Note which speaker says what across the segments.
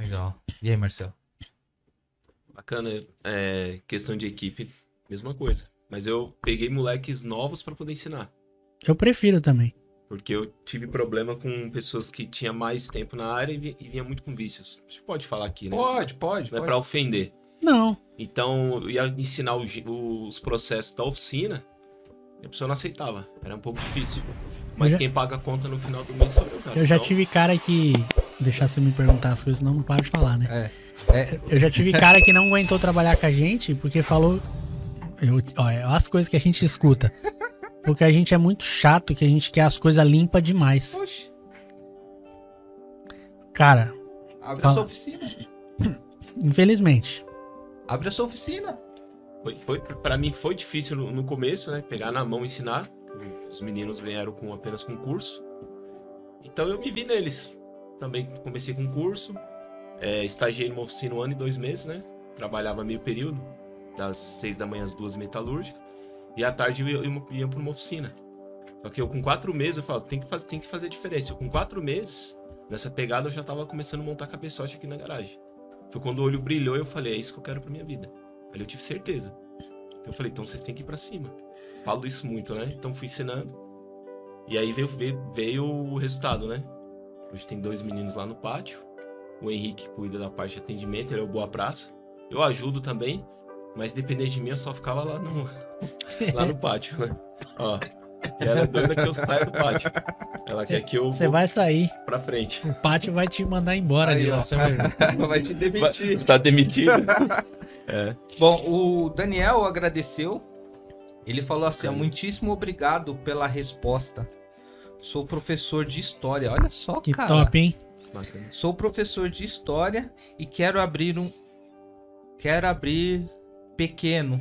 Speaker 1: Legal. E aí, Marcelo?
Speaker 2: Bacana. É, questão de equipe, mesma coisa. Mas eu peguei moleques novos para poder ensinar.
Speaker 3: Eu prefiro também.
Speaker 2: Porque eu tive problema com pessoas que tinham mais tempo na área e vi- e vinha muito com vícios. Você pode falar aqui, né?
Speaker 1: Pode, pode.
Speaker 2: Não é pra ofender.
Speaker 3: Não.
Speaker 2: Então, eu ia ensinar o os processos da oficina e a pessoa não aceitava. Era um pouco difícil. Mas
Speaker 3: já-
Speaker 2: quem paga a conta no final do mês sou eu, cara.
Speaker 3: Eu já
Speaker 2: Então,
Speaker 3: tive cara que. Deixar você me perguntar as coisas, senão não paro de falar, né?
Speaker 1: É. É,
Speaker 3: Eu já tive cara que não aguentou trabalhar com a gente porque falou. Eu, olha, as coisas que a gente escuta. Porque a gente é muito chato, que a gente quer as coisas limpas demais.
Speaker 1: Oxe,
Speaker 3: Cara,
Speaker 1: abre a
Speaker 3: Fala.
Speaker 1: sua oficina.
Speaker 3: infelizmente.
Speaker 1: Abre a sua oficina.
Speaker 2: Foi, foi, pra mim foi difícil no, no começo, né? Pegar na mão e ensinar. Os meninos vieram com apenas com curso. Então eu me vi neles. Também comecei com curso. É, estagiei numa oficina um ano e dois meses, né? Trabalhava meio período. Das seis da manhã às duas metalúrgicas. E à tarde eu ia, pra uma oficina. Só que eu com quatro meses, eu falo, tem que, fazer, tem que fazer diferença. Eu com quatro meses, nessa pegada, eu já tava começando a montar cabeçote aqui na garagem. Foi quando o olho brilhou e eu falei, é isso que eu quero pra minha vida. Aí eu tive certeza. Eu falei, então vocês têm que ir pra cima. Falo isso muito, né? Então fui ensinando. E aí veio, veio, veio o resultado, né? Hoje tem dois meninos lá no pátio. O Henrique cuida da parte de atendimento, ele é o Boa Praça. Eu ajudo também, mas dependendo de mim, eu só ficava lá no, lá no pátio, né? Ó, e ela é doida que eu saia do pátio. Ela quer que eu
Speaker 3: Você vai sair,
Speaker 2: pra frente.
Speaker 3: o pátio vai te mandar embora
Speaker 1: Aí,
Speaker 3: de lá. você vai.
Speaker 1: Vai te demitir.
Speaker 2: Tá demitido?
Speaker 1: Bom, o Daniel agradeceu. Ele falou assim: muitíssimo obrigado pela resposta. Sou professor de história. Olha só,
Speaker 3: Que
Speaker 1: cara.
Speaker 3: top, hein?
Speaker 2: Bacana.
Speaker 1: Sou professor de história e quero abrir um. Quero abrir pequeno,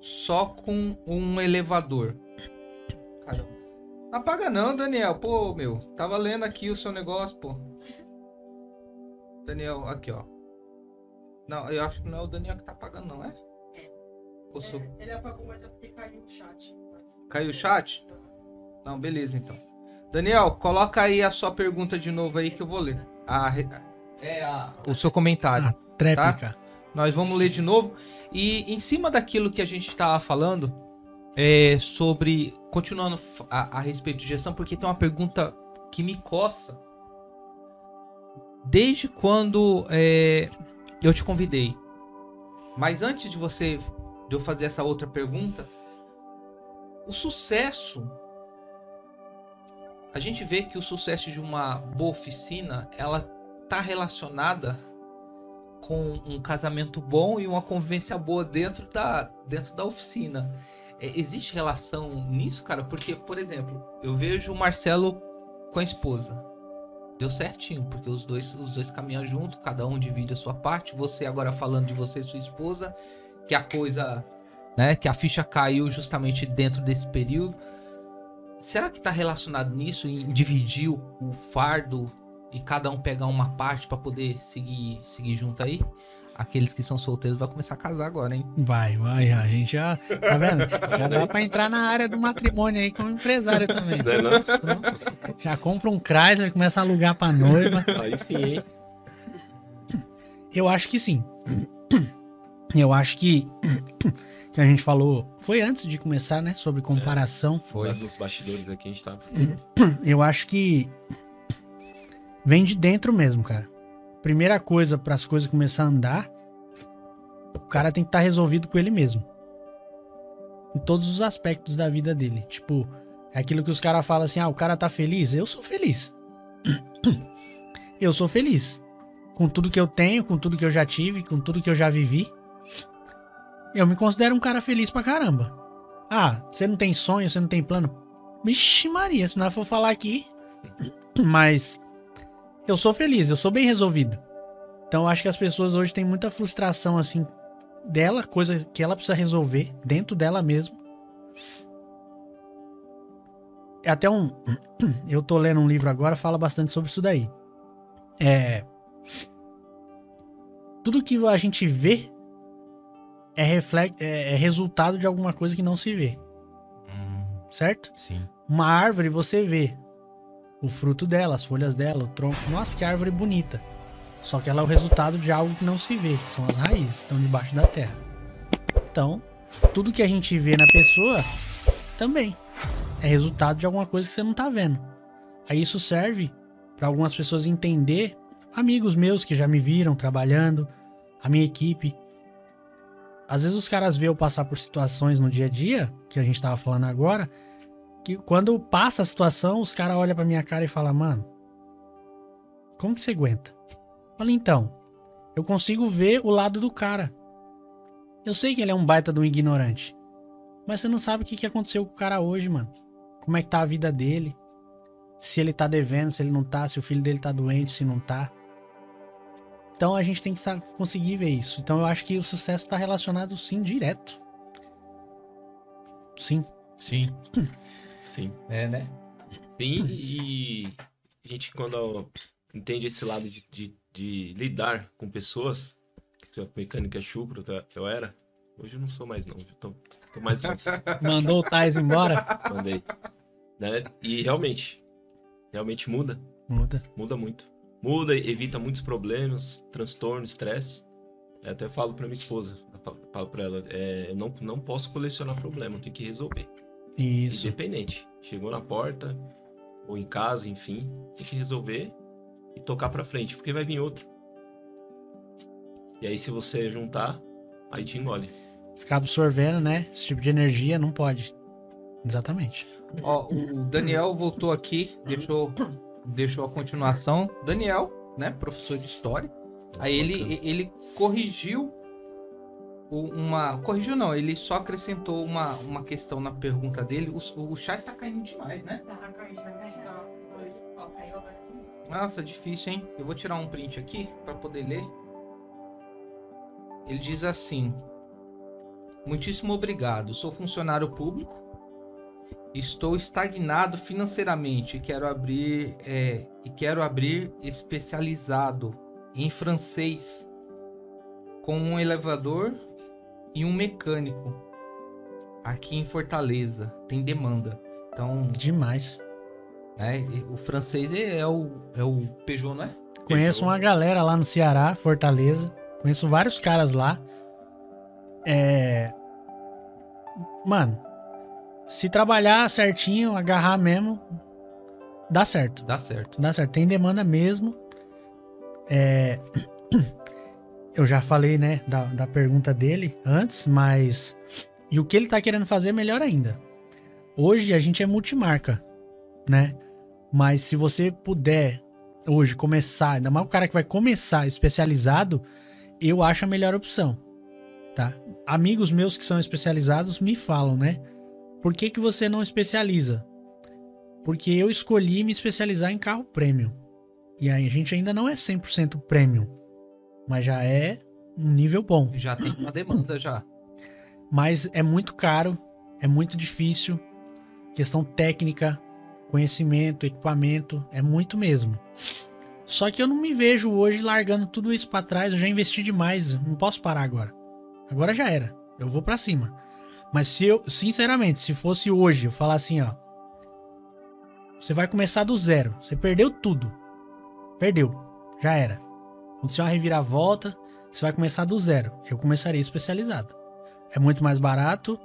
Speaker 1: só com um elevador. Caramba. Não apaga não, Daniel. Pô, meu. Tava lendo aqui o seu negócio, pô. Daniel, aqui, ó. Não, eu acho que não é o Daniel que tá apagando, não, é? Ou sou-
Speaker 4: Ele apagou, mas é porque caiu o chat.
Speaker 1: Caiu o chat? Não, beleza então. Daniel, coloca aí a sua pergunta de novo aí que eu vou ler. A é a- o seu comentário.
Speaker 3: Ah, tréplica.
Speaker 1: Nós vamos ler de novo. E em cima daquilo que a gente estava falando, é, sobre. Continuando a, a respeito de gestão, porque tem uma pergunta que me coça. Desde quando é, eu te convidei. Mas antes de você. De eu fazer essa outra pergunta. O sucesso. A gente vê que o sucesso de uma boa oficina, ela tá relacionada com um casamento bom e uma convivência boa dentro da, dentro da oficina. É, existe relação nisso, cara? Porque, por exemplo, eu vejo o Marcelo com a esposa. Deu certinho, porque os dois, os dois caminham junto, cada um divide a sua parte. Você agora falando de você e sua esposa, que a coisa, né, que a ficha caiu justamente dentro desse período. Será que tá relacionado nisso em dividir o, fardo e cada um pegar uma parte pra poder seguir seguir junto aí? Aqueles que são solteiros vai começar a casar agora, hein?
Speaker 3: Vai, vai, a gente já. Tá vendo? Já dá pra entrar na área do matrimônio aí como empresário também.
Speaker 2: Não é não?
Speaker 3: Já compra um Chrysler, começa a alugar pra noiva.
Speaker 2: Aí sim, hein?
Speaker 3: Eu acho que sim. Eu acho que que a gente falou foi antes de começar, né, sobre comparação.
Speaker 2: Foi. Nos bastidores aqui a gente tava.
Speaker 3: Eu acho que vem de dentro mesmo, cara. Primeira coisa para as coisas começar a andar, o cara tem que estar resolvido com ele mesmo. Em todos os aspectos da vida dele. Tipo, é aquilo que os caras falam assim: "Ah, o cara tá feliz? Eu sou feliz." Eu sou feliz com tudo que eu tenho, com tudo que eu já tive, com tudo que eu já vivi. Eu me considero um cara feliz pra caramba. Ah, você não tem sonho, você não tem plano? Vixe Maria, se nós for falar aqui. Mas eu sou feliz, eu sou bem resolvido. Então acho que as pessoas hoje têm muita frustração assim dela, coisa que ela precisa resolver dentro dela mesmo. É até um eu tô lendo um livro agora, fala bastante sobre isso daí. É tudo que a gente vê é, reflex, é, é resultado de alguma coisa que não se vê, certo?
Speaker 1: Sim.
Speaker 3: Uma árvore você vê o fruto dela, as folhas dela, o tronco. Nossa, que árvore bonita. Só que ela é o resultado de algo que não se vê, que são as raízes, que estão debaixo da terra. Então, tudo que a gente vê na pessoa também é resultado de alguma coisa que você não tá vendo. Aí isso serve para algumas pessoas entender, amigos meus que já me viram trabalhando, a minha equipe. Às vezes os caras veem eu passar por situações no dia a dia, que a gente tava falando agora, que quando passa a situação, os caras olham pra minha cara e falam, mano, como que você aguenta? Olha então, eu consigo ver o lado do cara. Eu sei que ele é um baita de um ignorante. Mas você não sabe o que que aconteceu com o cara hoje, mano. Como é que tá a vida dele. Se ele tá devendo, se ele não tá, se o filho dele tá doente, se não tá. Então a gente tem que conseguir ver isso. Então eu acho que o sucesso tá relacionado sim direto. Sim.
Speaker 1: Sim.
Speaker 2: Sim.
Speaker 1: É, né?
Speaker 2: Sim, e a gente quando entende esse lado de, de, de lidar com pessoas, que a mecânica chucro eu era, hoje eu não sou mais não, eu tô, tô mais
Speaker 3: Mandou o Tais embora?
Speaker 2: mandei. Né? E realmente, realmente muda,
Speaker 3: Muda.
Speaker 2: muda muito. Muda, evita muitos problemas, transtorno, estresse. Eu até falo pra minha esposa, falo- pra ela, é, eu não, não posso colecionar problema, tenho que resolver.
Speaker 3: Isso.
Speaker 2: Independente. Chegou na porta, ou em casa, enfim, tem que resolver e tocar pra frente, porque vai vir outro. E aí, se você juntar, aí te engole.
Speaker 3: Ficar absorvendo, né? Esse tipo de energia não pode. Exatamente.
Speaker 1: Ó, o Daniel voltou aqui, deixou, deixou a continuação. Daniel, né, professor de história. Aí ele, ele corrigiu uma. Corrigiu não, ele só acrescentou uma, uma questão na pergunta dele. O, o chat tá caindo demais, né?
Speaker 4: Tá, tá caindo. Ó, caiu agora.
Speaker 1: Nossa, difícil, hein? Eu vou tirar um print aqui para poder ler. Ele diz assim: Muitíssimo obrigado. Sou funcionário público. Estou estagnado financeiramente e quero abrir é, e quero abrir especializado em francês com um elevador e um mecânico aqui em Fortaleza. Tem demanda. Então,
Speaker 3: Demais.
Speaker 1: é, e o francês é o, é o Peugeot, não é?
Speaker 3: Conheço uma galera lá no Ceará, Fortaleza. Conheço vários caras lá. É. Mano, se trabalhar certinho, agarrar mesmo, dá certo.
Speaker 1: Dá certo.
Speaker 3: Dá certo. Tem demanda mesmo. É. Eu já falei, né, da, da pergunta dele antes, mas. E o que ele tá querendo fazer é melhor ainda. Hoje a gente é multimarca, né? Mas se você puder hoje começar, ainda mais o cara que vai começar especializado, eu acho a melhor opção, tá? Amigos meus que são especializados me falam, né? Por que, que você não especializa? Porque eu escolhi me especializar em carro premium. E aí a gente ainda não é 100% premium, mas já é um nível bom.
Speaker 1: Já tem uma demanda já.
Speaker 3: Mas é muito caro, é muito difícil. Questão técnica, conhecimento, equipamento, é muito mesmo. Só que eu não me vejo hoje largando tudo isso pra trás, eu já investi demais, não posso parar agora. Agora já era, eu vou pra cima. Mas se eu, sinceramente, se fosse hoje, eu falar assim, ó, você vai começar do zero, você perdeu tudo. Perdeu, já era. Aconteceu uma reviravolta, você vai começar do zero. Eu começaria especializado. É muito mais barato,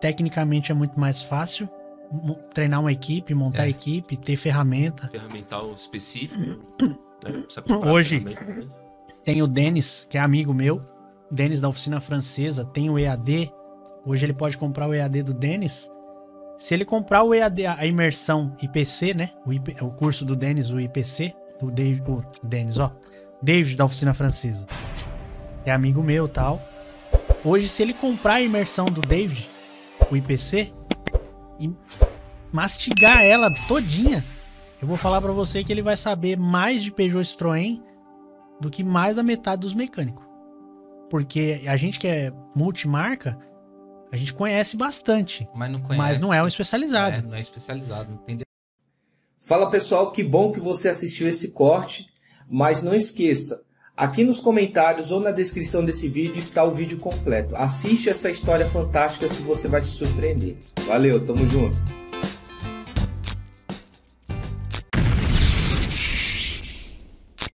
Speaker 3: tecnicamente é muito mais fácil treinar uma equipe, montar
Speaker 1: É.
Speaker 3: equipe, ter ferramenta.
Speaker 2: Ferramental específico. né?
Speaker 3: Hoje.
Speaker 2: né?
Speaker 3: Tem o Denis, que é amigo meu, Denis da oficina francesa, tem o EAD. Hoje ele pode comprar o EAD do Denis. Se ele comprar o EAD, a imersão IPC, né? O, IP o curso do Denis, o IPC, do David, o Denis, ó. David da oficina francesa. É amigo meu tal. Hoje, se ele comprar a imersão do David, o IPC, e mastigar ela todinha, eu vou falar pra você que ele vai saber mais de Peugeot Citroën do que mais da metade dos mecânicos. Porque a gente que é multimarca, a gente conhece bastante,
Speaker 1: Mas não conhece.
Speaker 3: mas não é um especializado.
Speaker 1: É, não é especializado, não tem
Speaker 5: Fala pessoal, que bom que você assistiu esse corte, mas não esqueça, aqui nos comentários ou na descrição desse vídeo está o vídeo completo. Assiste essa história fantástica que você vai se surpreender. Valeu, tamo junto.